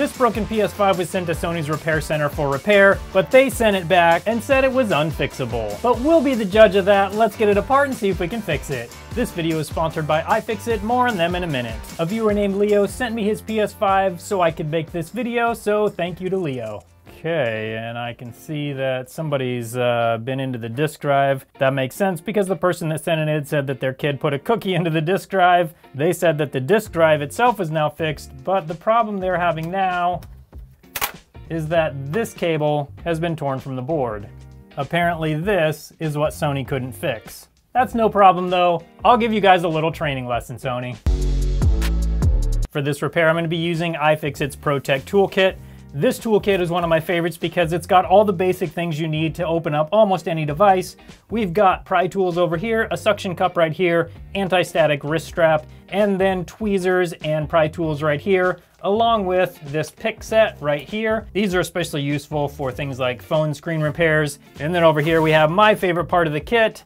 This broken PS5 was sent to Sony's repair center for repair, but they sent it back and said it was unfixable. But we'll be the judge of that, let's get it apart and see if we can fix it. This video is sponsored by iFixit, more on them in a minute. A viewer named Leo sent me his PS5 so I could make this video, so thank you to Leo. Okay, and I can see that somebody's uh, been into the disk drive. That makes sense because the person that sent it said that their kid put a cookie into the disk drive. They said that the disk drive itself is now fixed, but the problem they're having now is that this cable has been torn from the board. Apparently this is what Sony couldn't fix. That's no problem though. I'll give you guys a little training lesson, Sony. For this repair, I'm gonna be using iFixit's ProTech Toolkit. This toolkit is one of my favorites because it's got all the basic things you need to open up almost any device. We've got pry tools over here, a suction cup right here, anti-static wrist strap, and then tweezers and pry tools right here, along with this pick set right here. These are especially useful for things like phone screen repairs. And then over here we have my favorite part of the kit.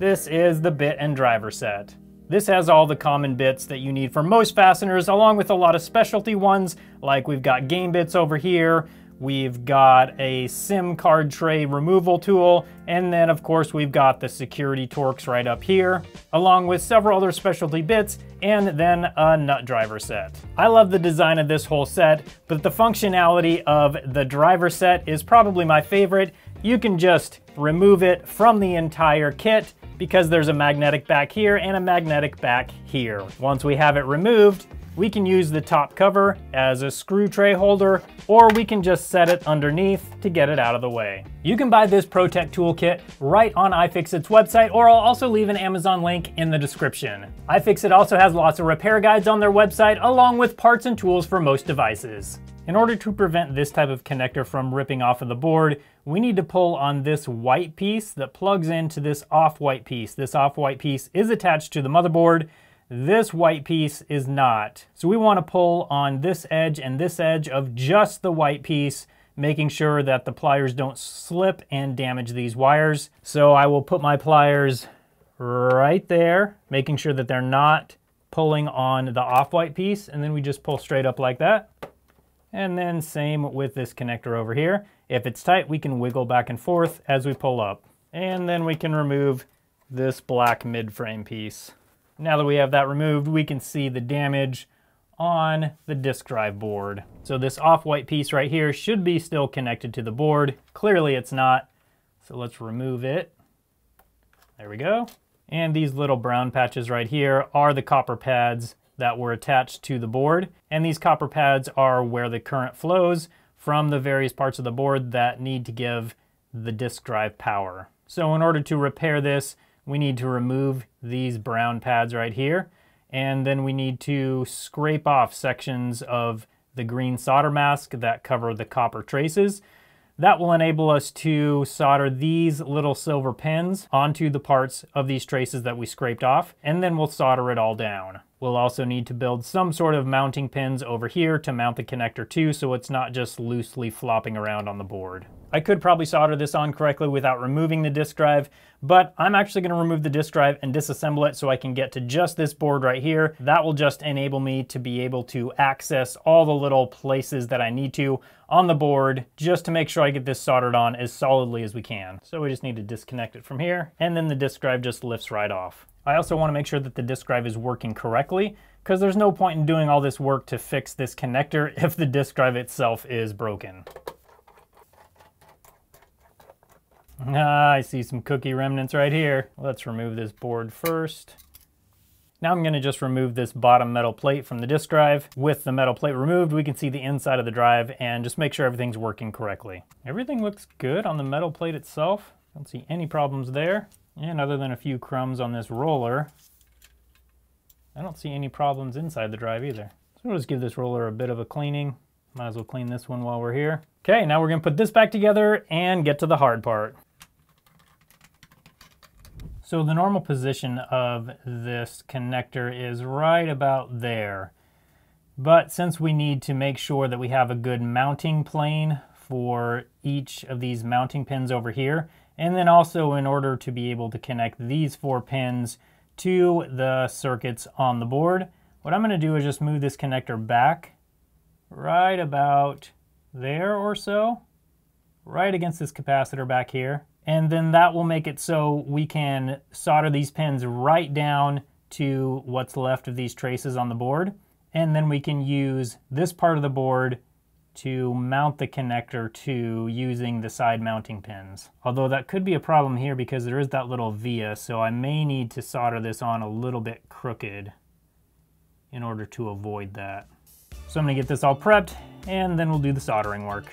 This is the bit and driver set. This has all the common bits that you need for most fasteners, along with a lot of specialty ones, like we've got game bits over here, we've got a SIM card tray removal tool, and then of course we've got the security Torx right up here, along with several other specialty bits, and then a nut driver set. I love the design of this whole set, but the functionality of the driver set is probably my favorite. You can just remove it from the entire kit, because there's a magnetic back here and a magnetic back here. Once we have it removed, we can use the top cover as a screw tray holder, or we can just set it underneath to get it out of the way. You can buy this ProTech toolkit right on iFixit's website, or I'll also leave an Amazon link in the description. iFixit also has lots of repair guides on their website, along with parts and tools for most devices. In order to prevent this type of connector from ripping off of the board, we need to pull on this white piece that plugs into this off-white piece. This off-white piece is attached to the motherboard. This white piece is not. So we want to pull on this edge and this edge of just the white piece, making sure that the pliers don't slip and damage these wires. So I will put my pliers right there, making sure that they're not pulling on the off-white piece, and then we just pull straight up like that. And then same with this connector over here. If it's tight, we can wiggle back and forth as we pull up. And then we can remove this black mid-frame piece. Now that we have that removed, we can see the damage on the disk drive board. So this off-white piece right here should be still connected to the board. Clearly it's not, so let's remove it. There we go. And these little brown patches right here are the copper pads that were attached to the board. And these copper pads are where the current flows from the various parts of the board that need to give the disk drive power. So in order to repair this, we need to remove these brown pads right here. And then we need to scrape off sections of the green solder mask that cover the copper traces. That will enable us to solder these little silver pins onto the parts of these traces that we scraped off, and then we'll solder it all down. We'll also need to build some sort of mounting pins over here to mount the connector to so it's not just loosely flopping around on the board. I could probably solder this on correctly without removing the disk drive, but I'm actually gonna remove the disk drive and disassemble it so I can get to just this board right here. That will just enable me to be able to access all the little places that I need to on the board just to make sure I get this soldered on as solidly as we can. So we just need to disconnect it from here and then the disk drive just lifts right off. I also want to make sure that the disk drive is working correctly because there's no point in doing all this work to fix this connector if the disk drive itself is broken. Ah, I see some cookie remnants right here. Let's remove this board first. Now I'm going to just remove this bottom metal plate from the disk drive. With the metal plate removed, we can see the inside of the drive and just make sure everything's working correctly. Everything looks good on the metal plate itself. Don't see any problems there. And other than a few crumbs on this roller, I don't see any problems inside the drive either. So we'll just give this roller a bit of a cleaning. Might as well clean this one while we're here. Okay, now we're gonna put this back together and get to the hard part. So the normal position of this connector is right about there. But since we need to make sure that we have a good mounting plane for each of these mounting pins over here, and then also in order to be able to connect these four pins to the circuits on the board, what I'm gonna do is just move this connector back right about there or so, right against this capacitor back here. And then that will make it so we can solder these pins right down to what's left of these traces on the board. And then we can use this part of the board to mount the connector to using the side mounting pins. Although that could be a problem here because there is that little via, so I may need to solder this on a little bit crooked in order to avoid that. So I'm gonna get this all prepped and then we'll do the soldering work.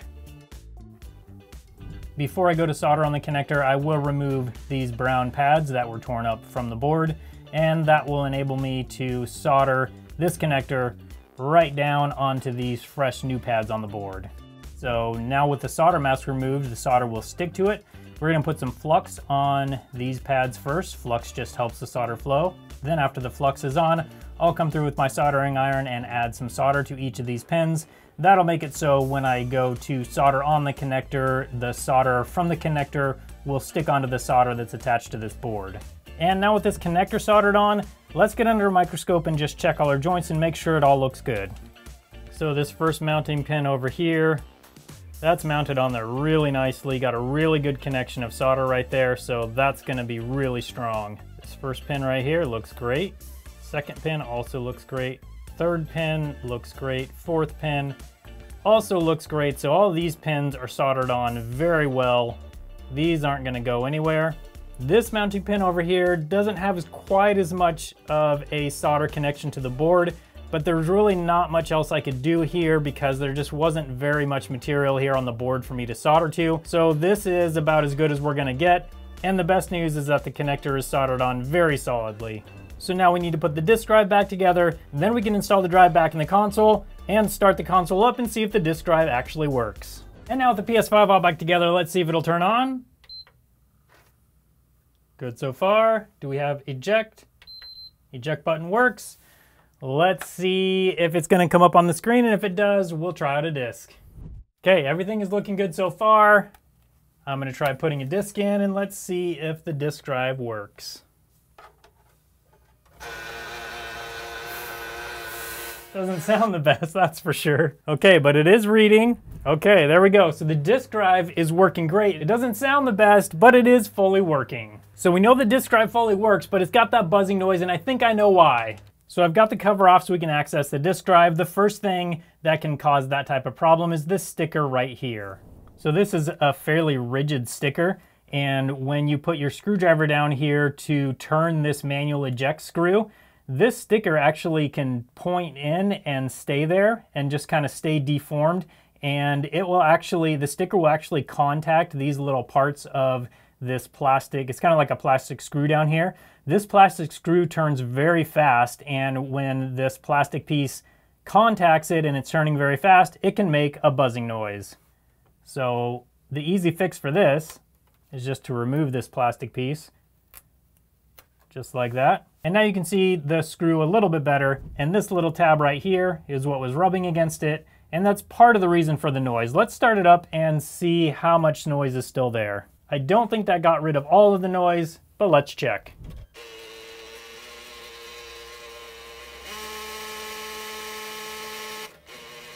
Before I go to solder on the connector, I will remove these brown pads that were torn up from the board, and that will enable me to solder this connector right down onto these fresh new pads on the board. So now with the solder mask removed, the solder will stick to it. We're gonna put some flux on these pads first. Flux just helps the solder flow. Then after the flux is on, I'll come through with my soldering iron and add some solder to each of these pins. That'll make it so when I go to solder on the connector, the solder from the connector will stick onto the solder that's attached to this board. And now with this connector soldered on, let's get under a microscope and just check all our joints and make sure it all looks good. So this first mounting pin over here, that's mounted on there really nicely. Got a really good connection of solder right there, so that's gonna be really strong. This first pin right here looks great. Second pin also looks great. Third pin looks great. Fourth pin also looks great. So all these pins are soldered on very well. These aren't gonna go anywhere. This mounting pin over here doesn't have quite as much of a solder connection to the board, but there's really not much else I could do here because there just wasn't very much material here on the board for me to solder to. So this is about as good as we're gonna get. And the best news is that the connector is soldered on very solidly. So now we need to put the disk drive back together, then we can install the drive back in the console and start the console up and see if the disk drive actually works. And now with the PS5 all back together, let's see if it'll turn on. Good so far. Do we have eject? Eject button works. Let's see if it's gonna come up on the screen, and if it does, we'll try out a disk. Okay, everything is looking good so far. I'm gonna try putting a disk in, and let's see if the disk drive works. Doesn't sound the best, that's for sure. Okay, but it is reading. Okay, there we go. So the disk drive is working great. It doesn't sound the best, but it is fully working. So we know the disk drive fully works, but it's got that buzzing noise, and I think I know why. So I've got the cover off so we can access the disk drive. The first thing that can cause that type of problem is this sticker right here. So this is a fairly rigid sticker, and when you put your screwdriver down here to turn this manual eject screw, this sticker actually can point in and stay there and just kind of stay deformed. And it will actually, the sticker will actually contact these little parts of this plastic. It's kind of like a plastic screw down here. This plastic screw turns very fast. And when this plastic piece contacts it and it's turning very fast, it can make a buzzing noise. So the easy fix for this is just to remove this plastic piece, just like that. And now you can see the screw a little bit better, and this little tab right here is what was rubbing against it, and that's part of the reason for the noise. Let's start it up and see how much noise is still there. I don't think that got rid of all of the noise, but let's check.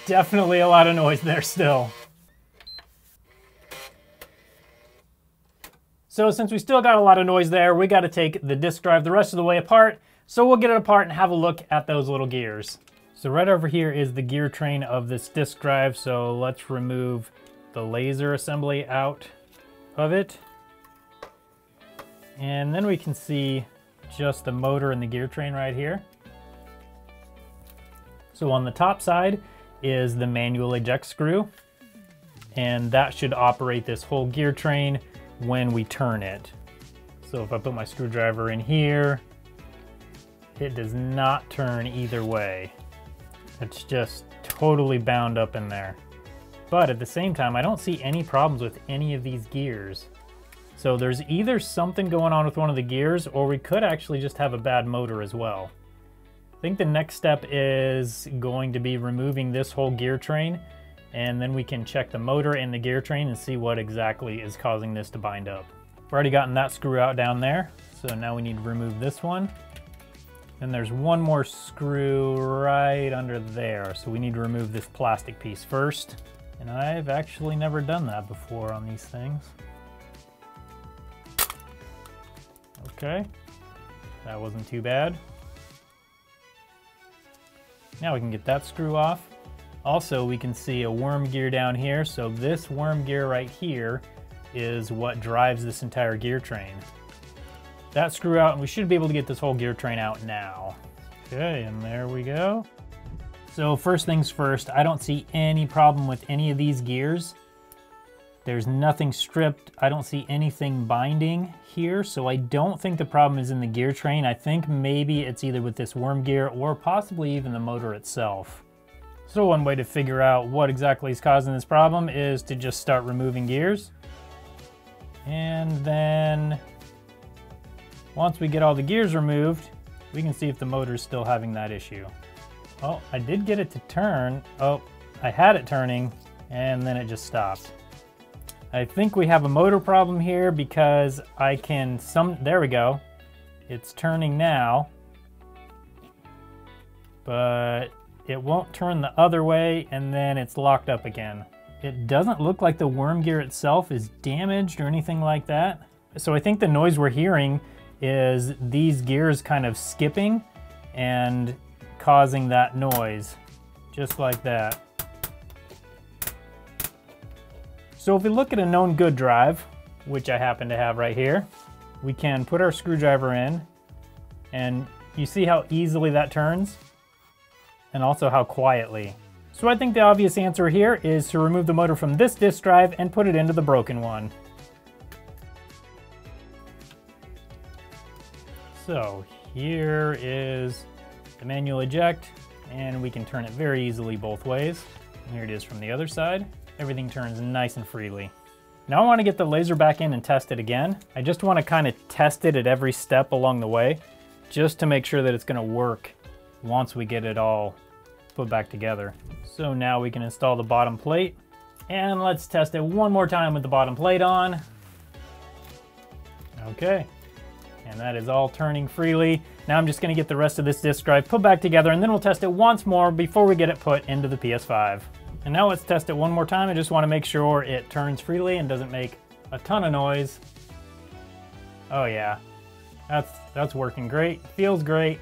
Definitely a lot of noise there still. So since we still got a lot of noise there, we got to take the disk drive the rest of the way apart. So we'll get it apart and have a look at those little gears. So right over here is the gear train of this disk drive. So let's remove the laser assembly out of it. And then we can see just the motor and the gear train right here. So on the top side is the manual eject screw. And that should operate this whole gear train when we turn it. So if I put my screwdriver in here, it does not turn either way. It's just totally bound up in there. But at the same time, I don't see any problems with any of these gears. So there's either something going on with one of the gears, or we could actually just have a bad motor as well. I think the next step is going to be removing this whole gear train and then we can check the motor and the gear train and see what exactly is causing this to bind up. We've already gotten that screw out down there, so now we need to remove this one. And there's one more screw right under there. So we need to remove this plastic piece first. And I've actually never done that before on these things. Okay, that wasn't too bad. Now we can get that screw off. Also, we can see a worm gear down here. So this worm gear right here is what drives this entire gear train. That screw out, and we should be able to get this whole gear train out now. Okay, and there we go. So first things first, I don't see any problem with any of these gears. There's nothing stripped. I don't see anything binding here, so I don't think the problem is in the gear train. I think maybe it's either with this worm gear or possibly even the motor itself. So one way to figure out what exactly is causing this problem is to just start removing gears. And then once we get all the gears removed, we can see if the motor is still having that issue. Oh, I did get it to turn. Oh, I had it turning and then it just stopped. I think we have a motor problem here because I can some, there we go. It's turning now, but it won't turn the other way and then it's locked up again. It doesn't look like the worm gear itself is damaged or anything like that. So I think the noise we're hearing is these gears kind of skipping and causing that noise, just like that. So if we look at a known good drive, which I happen to have right here, we can put our screwdriver in and you see how easily that turns? And also how quietly. So I think the obvious answer here is to remove the motor from this disk drive and put it into the broken one. So here is the manual eject and we can turn it very easily both ways. Here it is from the other side. Everything turns nice and freely. Now I want to get the laser back in and test it again. I just want to kind of test it at every step along the way just to make sure that it's going to work once we get it all put back together. So now we can install the bottom plate and let's test it one more time with the bottom plate on. Okay, and that is all turning freely. Now I'm just gonna get the rest of this disk drive put back together and then we'll test it once more before we get it put into the PS5. And now let's test it one more time. I just wanna make sure it turns freely and doesn't make a ton of noise. Oh yeah, that's, that's working great. Feels great.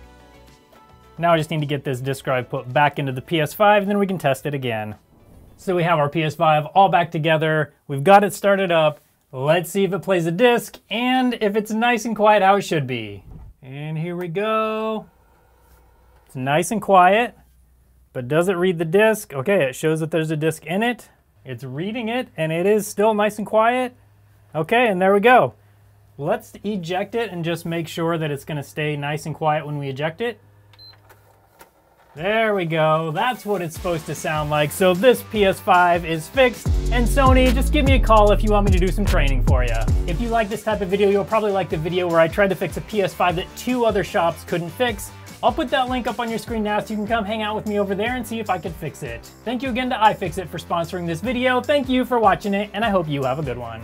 Now I just need to get this disk drive put back into the PS5 and then we can test it again. So we have our PS5 all back together. We've got it started up. Let's see if it plays a disc and if it's nice and quiet how it should be. And here we go. It's nice and quiet, but does it read the disc? Okay, it shows that there's a disc in it. It's reading it and it is still nice and quiet. Okay, and there we go. Let's eject it and just make sure that it's gonna stay nice and quiet when we eject it. There we go, that's what it's supposed to sound like. So this PS5 is fixed, and Sony, just give me a call if you want me to do some training for you. If you like this type of video, you'll probably like the video where I tried to fix a PS5 that two other shops couldn't fix. I'll put that link up on your screen now so you can come hang out with me over there and see if I can fix it. Thank you again to iFixit for sponsoring this video, thank you for watching it, and I hope you have a good one.